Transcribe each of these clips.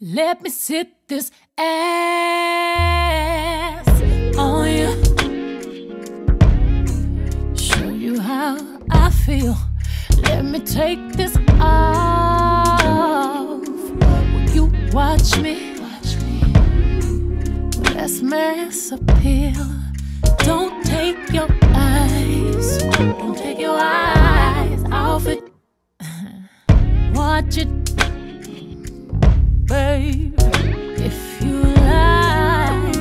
Let me sit this ass on you. Show you how I feel. Let me take this off. Will you watch me? Watch me. That's mass appeal. Don't take your eyes. Don't take your eyes off it. Watch it, If you like,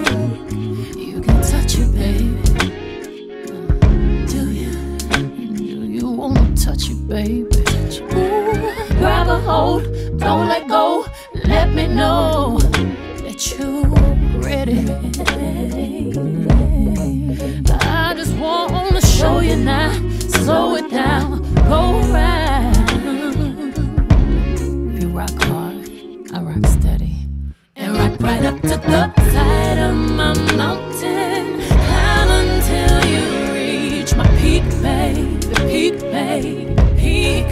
you can touch it, baby. Do you? Do you wanna touch it, baby? Ooh, grab a hold, don't let go. Let me know that you're ready. I rock steady. And rock right up to the side of my mountain. Climb until you reach my peak, baby, peak, baby, peak.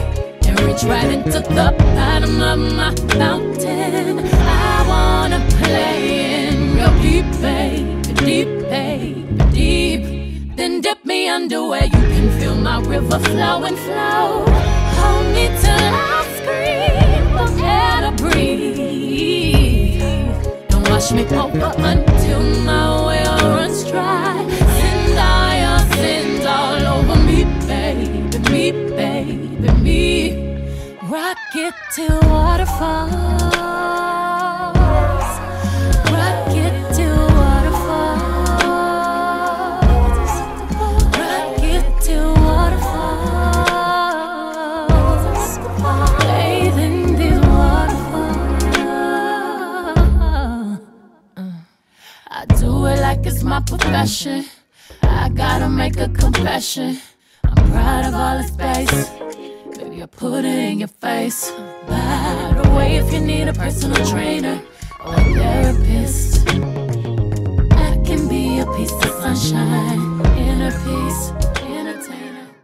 And reach right into the bottom of my mountain. I wanna play in real deep, baby, deep, baby, deep. Then dip me under where you can feel my river flow and flow. Hold me till I Wash me over until my well runs dry. Send all your sins all over me, baby, me, baby, me. Rock it till waterfalls. it's my profession. I gotta make a confession. I'm proud of all the face. Baby, I put it in your face. By the way, if you need a personal trainer or a therapist, I can be a piece of sunshine.